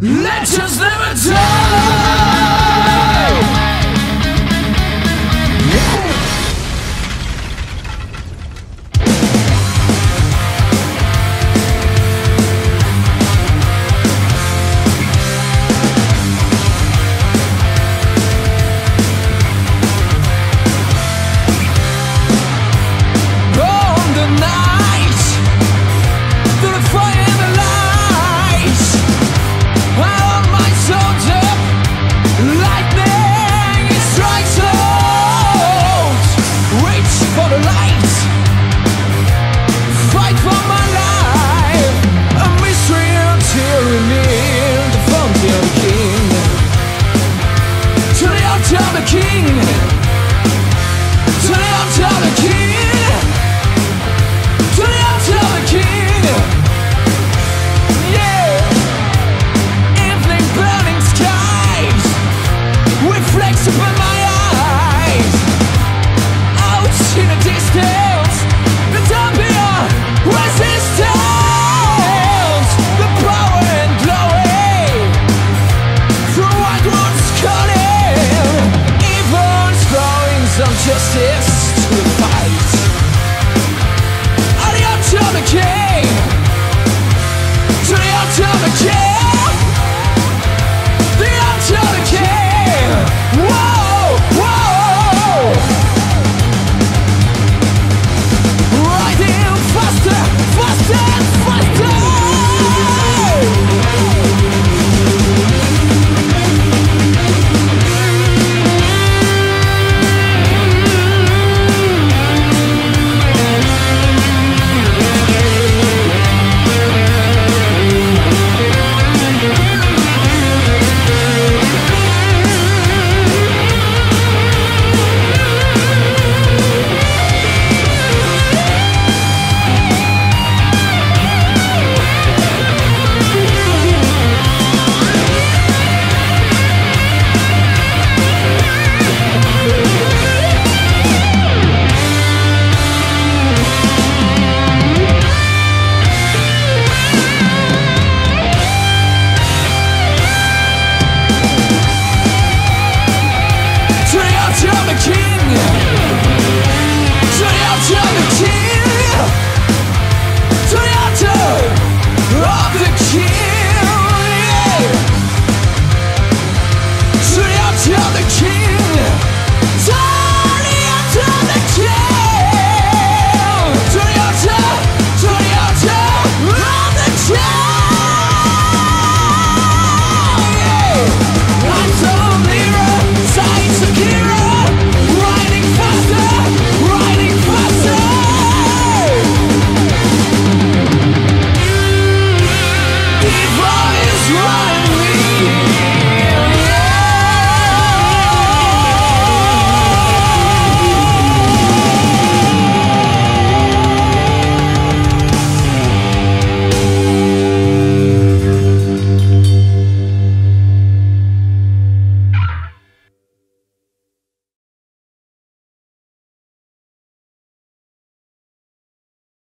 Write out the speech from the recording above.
Legends never die.